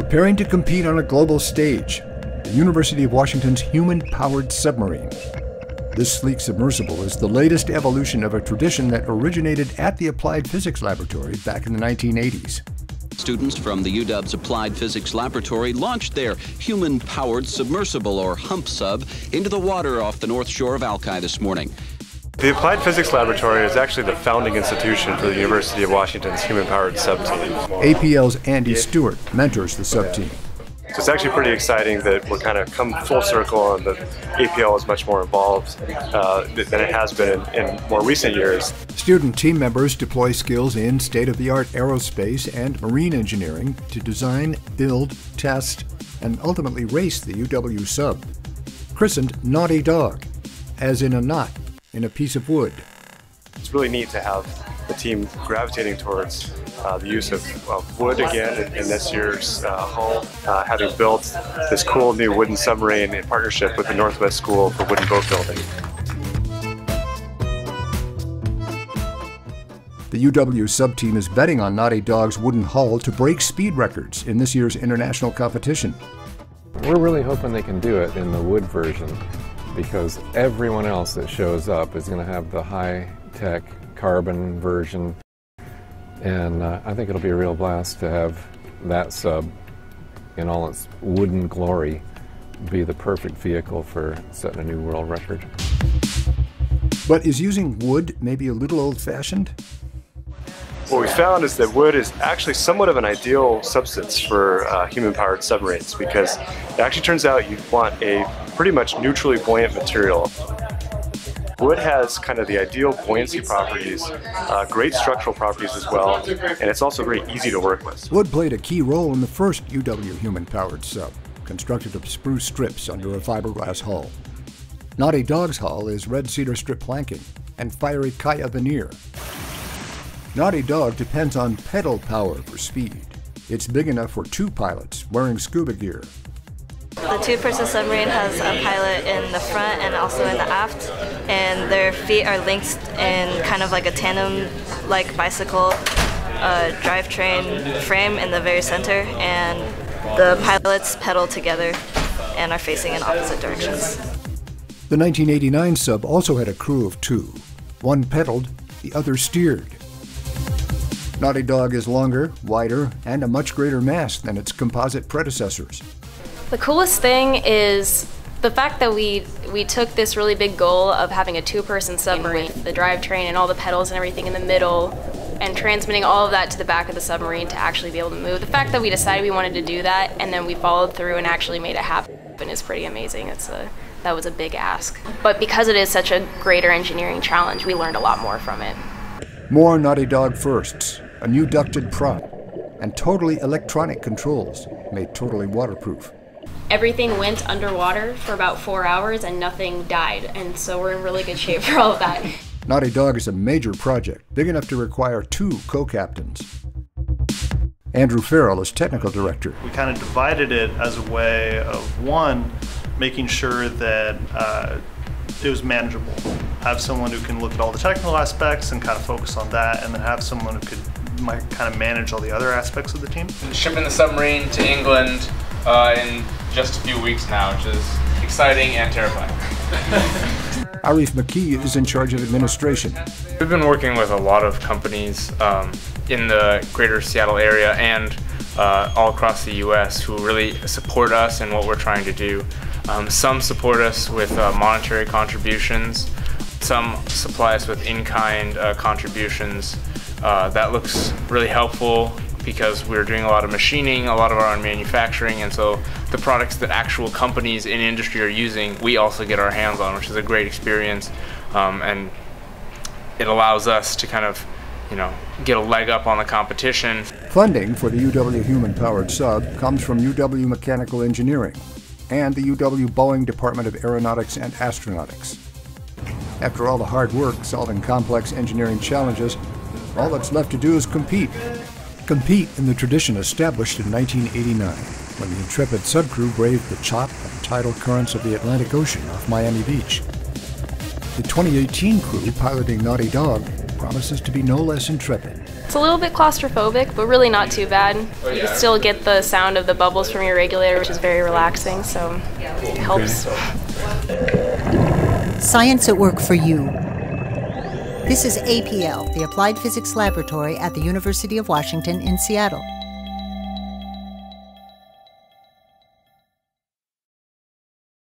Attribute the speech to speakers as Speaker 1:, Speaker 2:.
Speaker 1: preparing to compete on a global stage, the University of Washington's human powered submarine. This sleek submersible is the latest evolution of a tradition that originated at the Applied Physics Laboratory back in the 1980s.
Speaker 2: Students from the UW's Applied Physics Laboratory launched their human powered submersible, or HUMP sub, into the water off the north shore of Alki this morning.
Speaker 3: The Applied Physics Laboratory is actually the founding institution for the University of Washington's human powered sub team.
Speaker 1: APL's Andy Stewart mentors the sub team.
Speaker 3: So it's actually pretty exciting that we're kind of come full circle and that APL is much more involved uh, than it has been in, in, more recent years.
Speaker 1: Student team members deploy skills in state-of-the-art aerospace and marine engineering to design, build, test, and ultimately race the UW sub. Christened Knotty Dawg, as in a knot in a piece of wood.
Speaker 3: It's really neat to have the team gravitating towards uh, the use of, of, wood again in, in this year's uh, hull, uh, having built this cool new wooden submarine in partnership with the Northwest School for Wooden Boat Building.
Speaker 1: The UW sub team is betting on Knotty Dawg's wooden hull to break speed records in this year's international competition.
Speaker 4: We're really hoping they can do it in the wood version because everyone else that shows up is going to have the high-tech carbon version. And uh, I think it'll be a real blast to have that sub in all its wooden glory be the perfect vehicle for setting a new world record.
Speaker 1: But is using wood maybe a little old-fashioned?
Speaker 3: What we found is that wood is actually somewhat of an ideal substance for uh, human-powered submarines because it actually turns out you want a pretty much neutrally buoyant material. Wood has kind of the ideal buoyancy properties, uh, great structural properties as well, and it's also very easy to work with.
Speaker 1: Wood played a key role in the first UW human-powered sub, constructed of spruce strips under a fiberglass hull. Knotty Dawg's hull is red cedar strip planking and fiery kaya veneer. Knotty Dawg depends on pedal power for speed. It's big enough for two pilots wearing scuba gear
Speaker 5: the two-person submarine has a pilot in the front and also in the aft, and their feet are linked in kind of like a tandem-like bicycle uh, drivetrain frame in the very center, and the pilots pedal together and are facing in opposite directions.
Speaker 1: The 1989 sub also had a crew of two. One pedaled, the other steered. Knotty Dawg is longer, wider, and a much greater mass than its composite predecessors.
Speaker 6: The coolest thing is the fact that we we took this really big goal of having a two-person submarine, the drivetrain and all the pedals and everything in the middle, and transmitting all of that to the back of the submarine to actually be able to move. The fact that we decided we wanted to do that and then we followed through and actually made it happen is pretty amazing. It's a that was a big ask. But because it is such a greater engineering challenge, we learned a lot more from it.
Speaker 1: More Knotty Dawg firsts, a new ducted prop, and totally electronic controls made totally waterproof
Speaker 6: everything went underwater for about four hours and nothing died. And so we're in really good shape for all of that.
Speaker 1: Knotty Dawg is a major project, big enough to require two co-captains. Andrew Farrell is technical director.
Speaker 7: We kind of divided it as a way of one, making sure that uh, it was manageable. Have someone who can look at all the technical aspects and kind of focus on that, and then have someone who could might kind of manage all the other aspects of the team.
Speaker 8: Shipping the submarine to England uh, in just a few weeks now, which is exciting and terrifying.
Speaker 1: Arif McKee is in charge of administration.
Speaker 8: We've been working with a lot of companies um, in the greater Seattle area and uh, all across the U.S. who really support us and what we're trying to do. Um, some support us with uh, monetary contributions. Some supply us with in-kind uh, contributions. Uh, that looks really helpful because we're doing a lot of machining, a lot of our own manufacturing, and so the products that actual companies in industry are using, we also get our hands on, which is a great experience, um, and it allows us to kind of, you know, get a leg up on the competition.
Speaker 1: Funding for the UW Human Powered Sub comes from UW Mechanical Engineering and the UW Boeing Department of Aeronautics and Astronautics. After all the hard work solving complex engineering challenges, all that's left to do is compete. Compete in the tradition established in 1989 when the Intrepid subcrew braved the chop and tidal currents of the Atlantic Ocean off Miami Beach. The 2018 crew piloting Knotty Dawg promises to be no less intrepid.
Speaker 9: It's a little bit claustrophobic, but really not too bad. You can still get the sound of the bubbles from your regulator, which is very relaxing, so it helps.
Speaker 10: Science at work for you this is APL, the Applied Physics Laboratory at the University of Washington in Seattle.